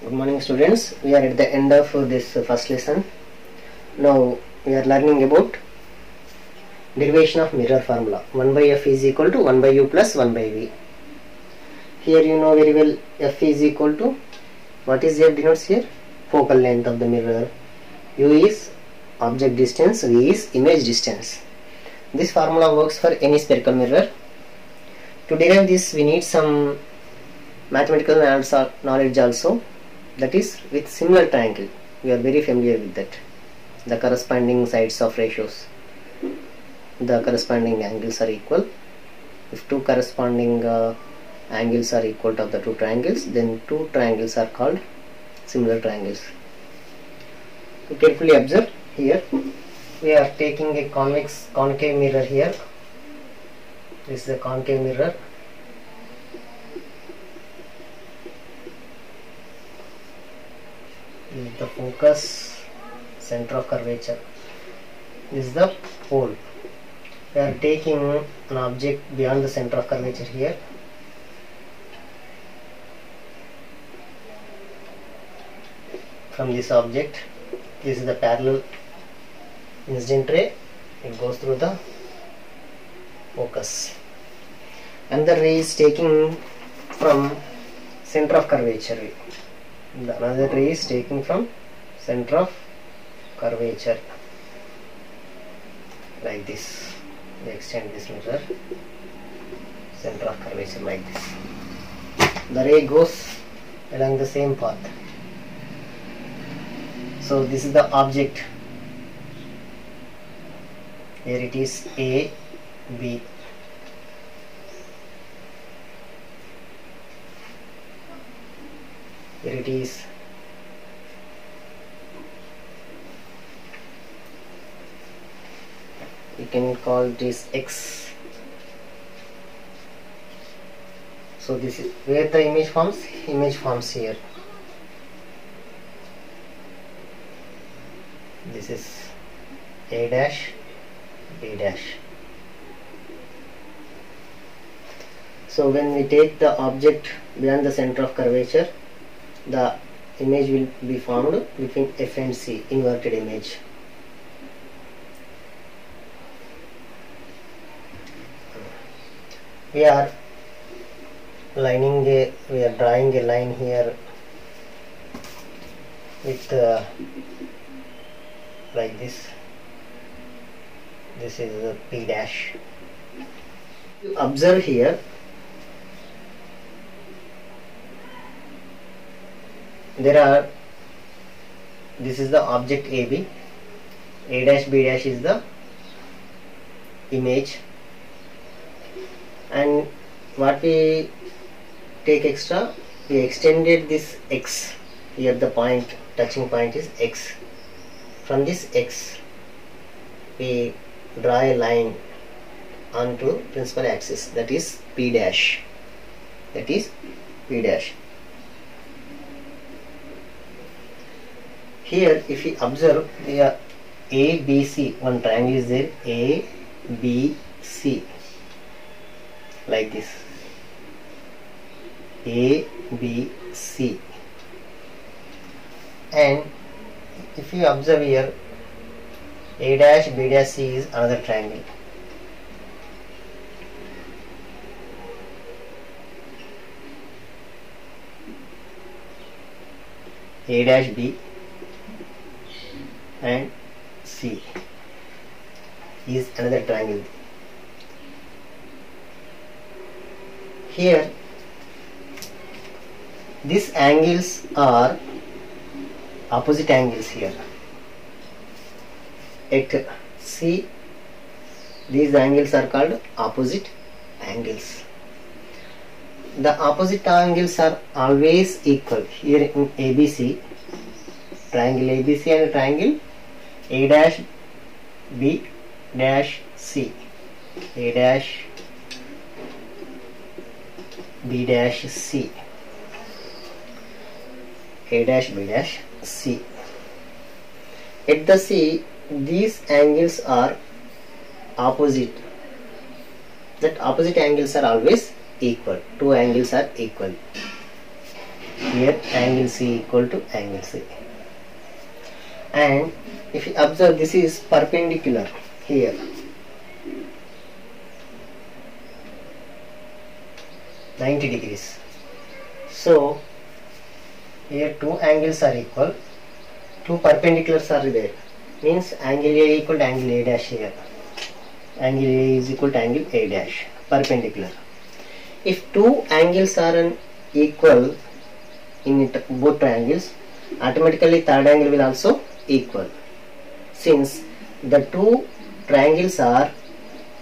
Good morning students. We are at the end of this first lesson. Now we are learning about derivation of mirror formula. 1 by f is equal to 1 by u plus 1 by v. Here you know very well f is equal to what is f denotes here? Focal length of the mirror. u is object distance, v is image distance. This formula works for any spherical mirror. To derive this we need some mathematical knowledge also that is with similar triangle. We are very familiar with that. The corresponding sides of ratios. The corresponding angles are equal. If two corresponding uh, angles are equal to the two triangles then two triangles are called similar triangles. You carefully observe here. We are taking a convex concave mirror here. This is a concave mirror this is the focus center of curvature is the pole. We are taking an object beyond the center of curvature here. From this object this is the parallel incident ray. It goes through the focus. And the ray is taking from center of curvature the another ray is taking from center of curvature. Like this. We extend this mirror center of curvature like this. The ray goes along the same path. So this is the object. Here it is a b here it is. You can call this x. So this is where the image forms? Image forms here. This is a dash b dash. So when we take the object beyond the center of curvature the image will be formed between f and c inverted image. We are lining a we are drawing a line here with uh, like this. This is the p dash. You observe here there are this is the object AB A dash B dash is the image. And what we take extra we extended this X. Here the point touching point is X. From this X we draw a line onto principal axis. That is P dash. That is P dash here if we observe here a b c one triangle is there a b c. Like this. A b c. And if you observe here a dash b dash c is another triangle. A dash b and C is another triangle. Here these angles are opposite angles here. At C these angles are called opposite angles. The opposite angles are always equal. Here in ABC triangle ABC and triangle a dash B dash C. A dash B dash C. A dash B dash C. At the C these angles are opposite. That opposite angles are always equal. Two angles are equal. Here angle C equal to angle C and if you observe this is perpendicular here Ninety degrees. So here two angles are equal, two perpendiculars are there. Means angle A equal to angle A dash here. Angle A is equal to angle A dash perpendicular. If two angles are an equal in both triangles, automatically third angle will also equal. Since the two triangles are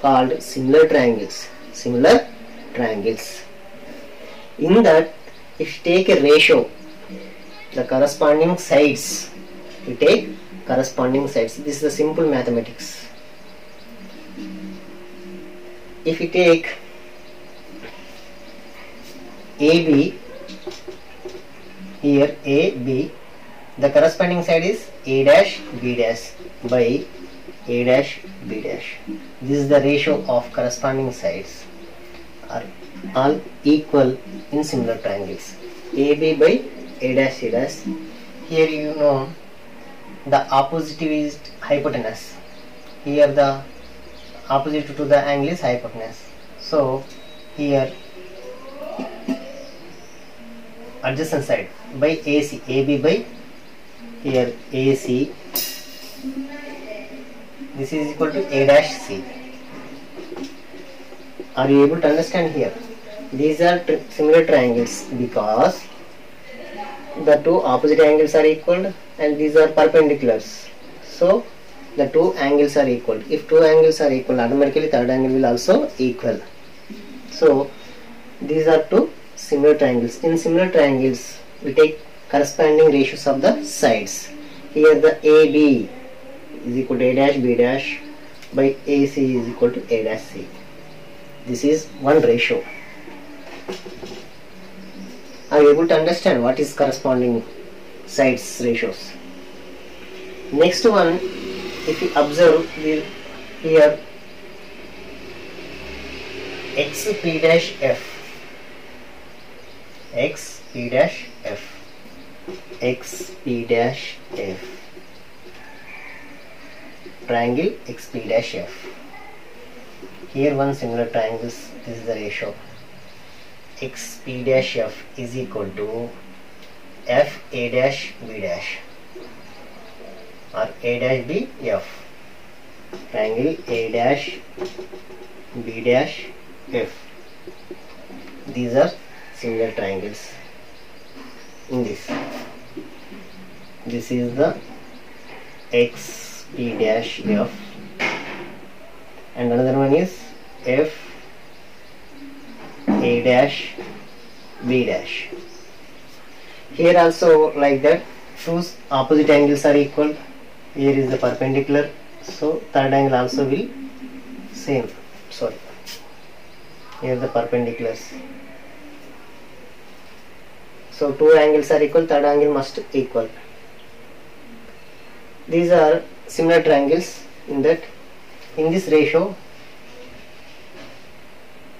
called similar triangles. Similar triangles. In that, if you take a ratio, the corresponding sides, you take corresponding sides. This is a simple mathematics. If you take AB, here AB, the corresponding side is A dash B dash by A dash B dash. This is the ratio of corresponding sides are all equal in similar triangles. AB by A dash C dash. Here you know the opposite is hypotenuse. Here the opposite to the angle is hypotenuse. So here adjacent side by AC AB by here AC this is equal to A dash C. Are you able to understand here? These are tri similar triangles because the two opposite angles are equal and these are perpendiculars. So the two angles are equal. If two angles are equal automatically third angle will also equal. So these are two similar triangles. In similar triangles we take corresponding ratios of the sides. Here the AB is equal to A dash B dash by AC is equal to A dash C. This is one ratio. Are you able to understand what is corresponding sides ratios? Next one if you observe here x p dash f. X p dash f x p dash f. Triangle x p dash f. Here one similar triangles this is the ratio. X p dash f is equal to f a dash b dash or a dash b f. Triangle a dash b dash f. These are similar triangles in this this is the x p dash f. And another one is f a dash b dash. Here also like that two opposite angles are equal. Here is the perpendicular. So third angle also will same. Sorry. Here the perpendiculars. So two angles are equal third angle must equal these are similar triangles in that in this ratio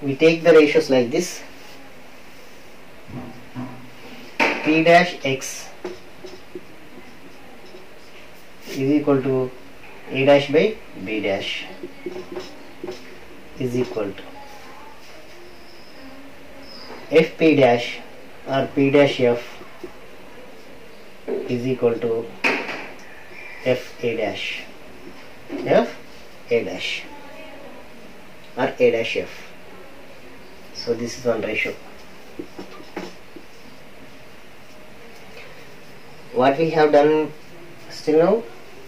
we take the ratios like this. P dash x is equal to a dash by b dash is equal to fp dash or p dash f is equal to f a dash. F a dash. Or a dash f. So this is one ratio. What we have done still now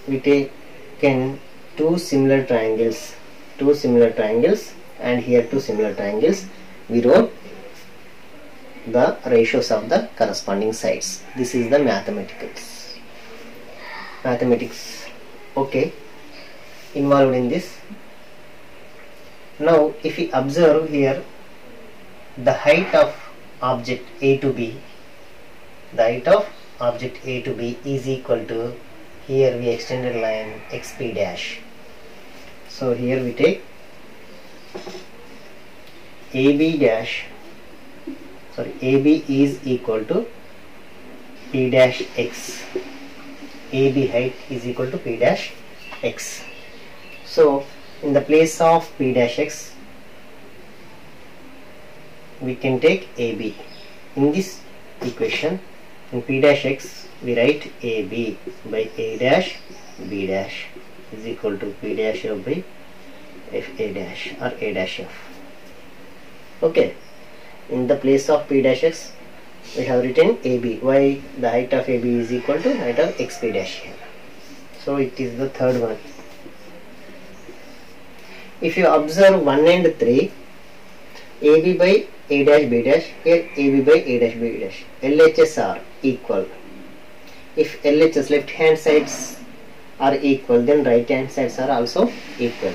we taken two similar triangles two similar triangles and here two similar triangles we wrote the ratios of the corresponding sides. This is the mathematics mathematics. Okay. Involved in this. Now if we observe here the height of object A to B the height of object A to B is equal to here we extended line xp dash. So here we take AB dash sorry AB is equal to p dash x AB height is equal to p dash x. So in the place of p dash x we can take AB in this equation in p dash x we write AB by a dash b dash is equal to p dash f by f a dash or a dash f. Okay. In the place of p dash x we have written AB why the height of AB is equal to height of xp dash here so it is the third one. If you observe 1 and 3 AB by A dash B dash here AB by A dash B dash. LHS are equal. If LHS left hand sides are equal then right hand sides are also equal.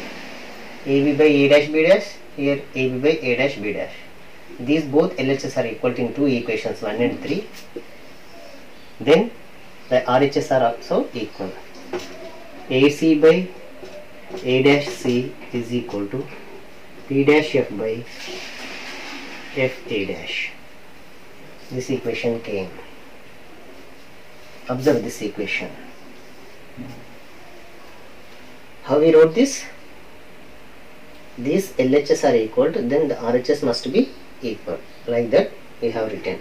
AB by A dash B dash here AB by A dash B dash these both LHS are equal in two equations 1 and 3 then the RHS are also equal. AC by A dash C is equal to P dash F by F A dash. This equation came. Observe this equation. How we wrote this? These LHS are equal to then the RHS must be equal like that we have written.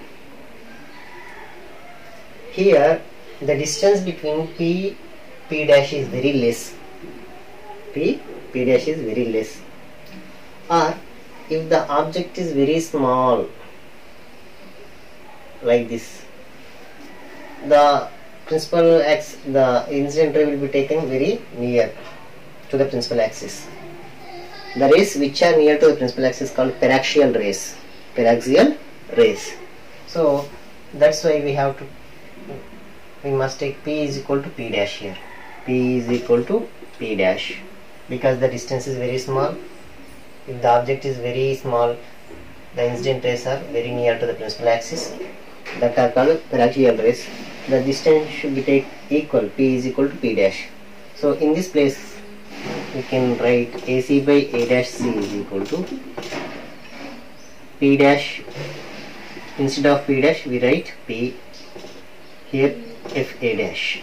Here the distance between P P dash is very less. P P dash is very less. Or if the object is very small like this the principal axis the incident ray will be taken very near to the principal axis. The rays which are near to the principal axis called paraxial rays paraxial rays. So that's why we have to we must take p is equal to p dash here. P is equal to p dash because the distance is very small. If the object is very small the incident rays are very near to the principal axis. That are called paraxial rays. The distance should be take equal p is equal to p dash. So in this place we can write AC by A dash C is equal to P dash instead of P dash we write P here F A dash.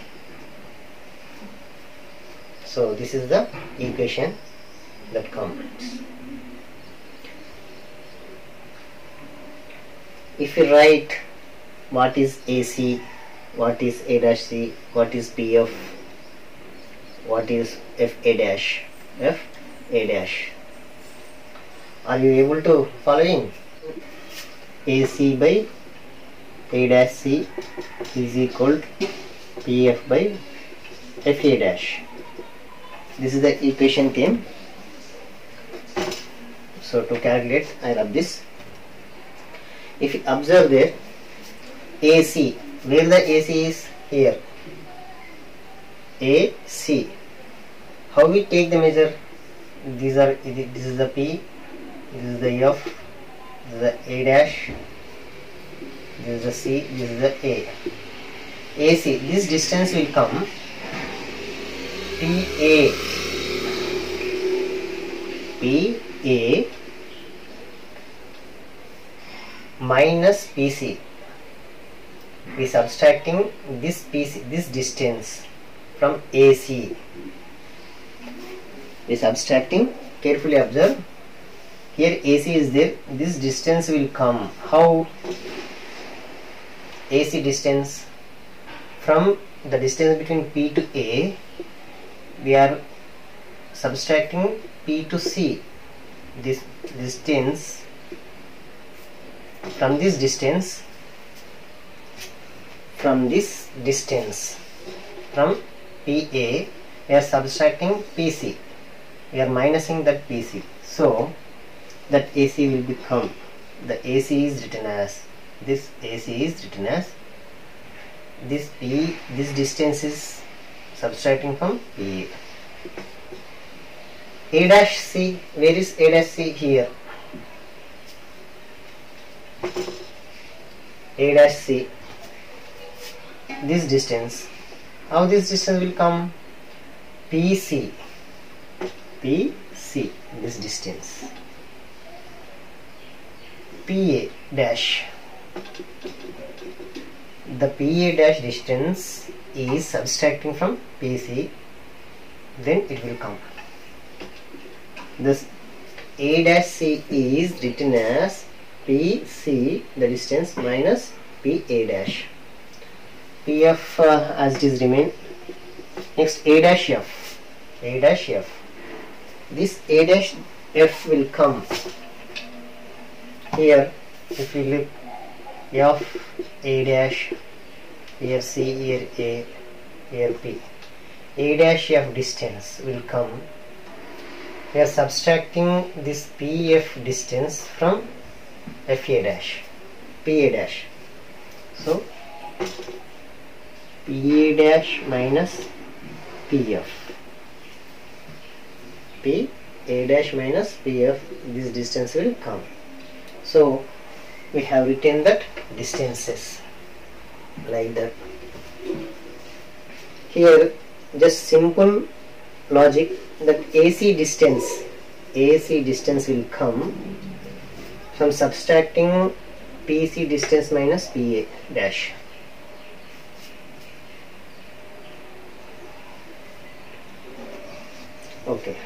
So this is the equation that completes if you write what is AC what is A dash C what is PF what is f a dash f a dash. Are you able to following ac by a dash c is equal to pf by f a dash. This is the equation came so to calculate i rub this. If you observe there ac where the ac is? Here. AC. How we take the measure? These are this is the P, this is the F, this is the A dash, this is the C, this is the A. AC. This distance will come PA. PA minus PC. We subtracting this PC, this distance from AC is subtracting, carefully observe here AC is there. This distance will come. How AC distance? From the distance between P to A we are subtracting P to C. This distance from this distance from this distance from PA we are subtracting PC we are minusing that PC so that AC will become the AC is written as this AC is written as this P this distance is subtracting from PA A dash C where is A dash C? Here. A dash C. This distance. How this distance will come? PC PC this distance PA dash. The PA dash distance is subtracting from PC then it will come. This A dash C is written as PC the distance minus PA dash. PF uh, as it is remain. Next A dash F. A dash F. This A dash F will come here if we look F A dash here C here A here P A dash F distance will come. We are subtracting this PF distance from FA dash PA dash. So PA dash minus PF P A dash minus PF this distance will come so we have written that distances like that. Here just simple logic that AC distance AC distance will come from subtracting PC distance minus PA dash. Okay.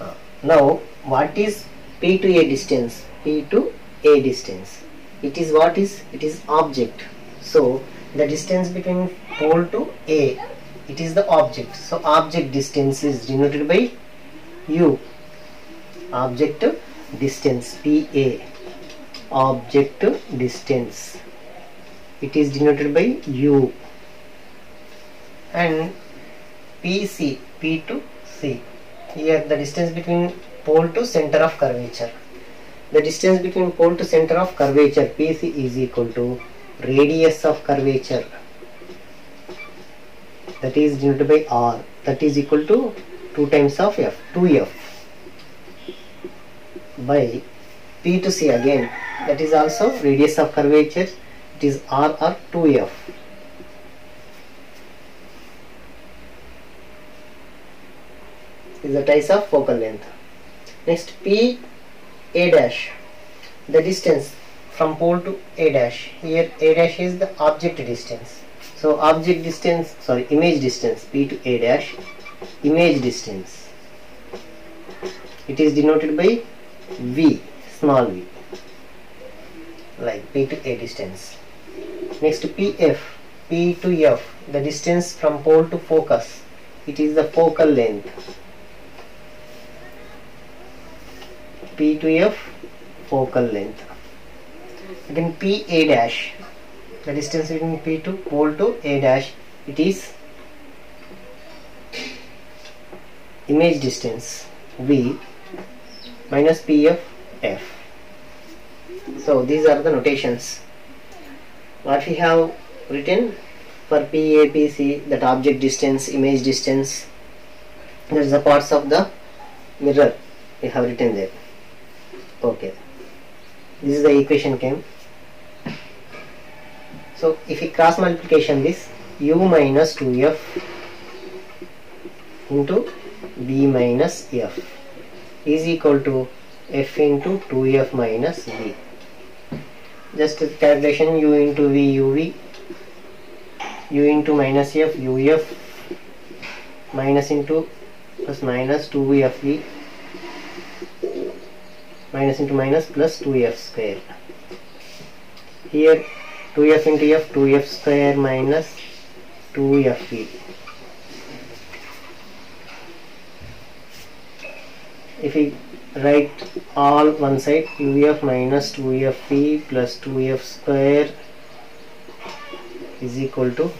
Uh, now what is P to A distance P to A distance. It is what is it is object. So the distance between pole to A it is the object. So object distance is denoted by U. Object distance PA object distance. It is denoted by U. And PC P to C. Here the distance between pole to center of curvature. The distance between pole to center of curvature PC is equal to radius of curvature. That is denoted by R. That is equal to 2 times of F 2F by P to C again that is also radius of curvature. It is R or 2F is the times of focal length next P A dash. The distance from pole to A dash. Here A dash is the object distance. So object distance sorry image distance P to A dash image distance. It is denoted by V small v like P to A distance. Next PF P to F the distance from pole to focus. It is the focal length P to F focal length. Again P A dash. The distance between P to pole to A dash it is image distance V minus PF F so these are the notations. What we have written for PAPC that object distance image distance that is the parts of the mirror we have written there okay. This is the equation came. So if we cross multiplication this u minus 2f into b minus f is equal to f into 2f minus b. Just calculation u into v uv u into minus f uf minus into plus minus 2fv minus into minus plus 2f square. Here 2f into f 2f square minus 2fv if we write all one side uf minus 2fv plus 2f square is equal to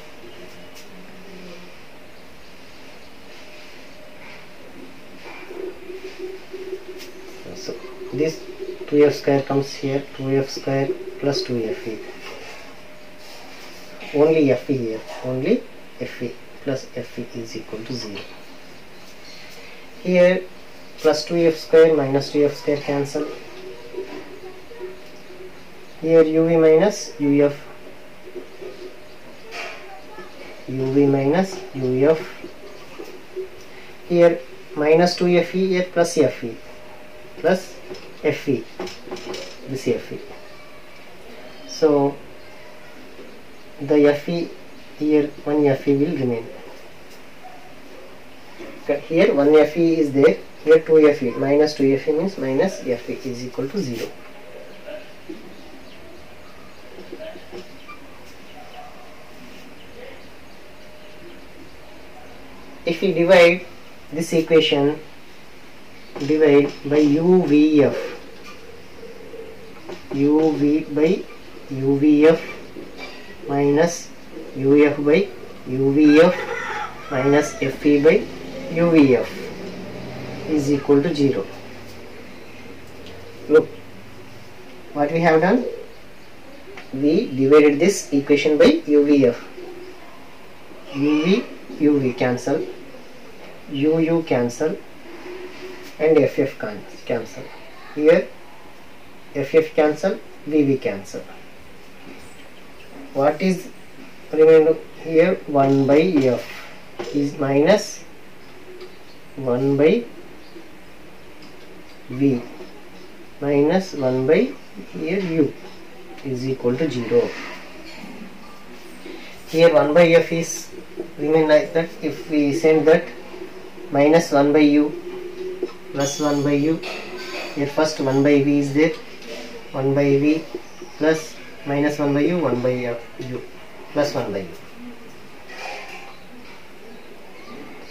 so this 2f square comes here 2f square plus 2fe only fe here only fe plus fe is equal to 0 here plus 2f square minus 2f square cancel. Here uv minus uf uv minus uf here minus 2fe here plus fe plus fe this fe so the fe here one fe will remain. Here one fe is there here 2 fe minus 2 fe means minus fe is equal to 0 if we divide this equation divide by uvf uv by uvf minus uf by uvf minus fe by uvf is equal to 0 look what we have done? We divided this equation by uvf uv uv cancel uu cancel and ff can cancel. Here ff cancel vv cancel. What is remainder here? 1 by f is minus 1 by v. Minus 1 by here u is equal to 0 here 1 by f is remain like that. If we send that minus 1 by u plus 1 by u. Here first 1 by v is there 1 by v plus minus 1 by u 1 by f, u plus 1 by u.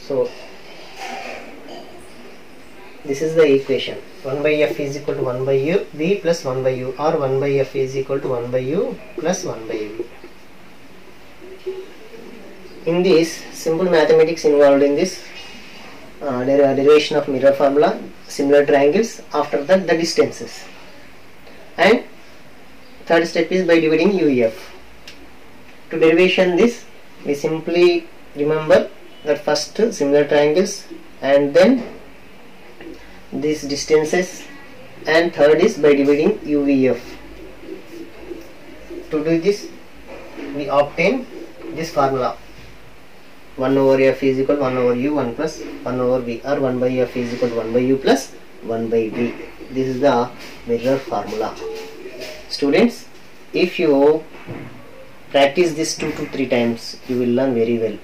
So this is the equation. 1 by f is equal to 1 by u v plus 1 by u or 1 by f is equal to 1 by u plus 1 by v in this simple mathematics involved in this uh, der derivation of mirror formula similar triangles after that the distances and third step is by dividing UEF. to derivation this we simply remember that first similar triangles and then these distances. And third is by dividing uvf to do this we obtain this formula. 1 over f is equal to 1 over u 1 plus 1 over v or 1 by f is equal to 1 by u plus 1 by v this is the mirror formula students if you practice this 2 to 3 times you will learn very well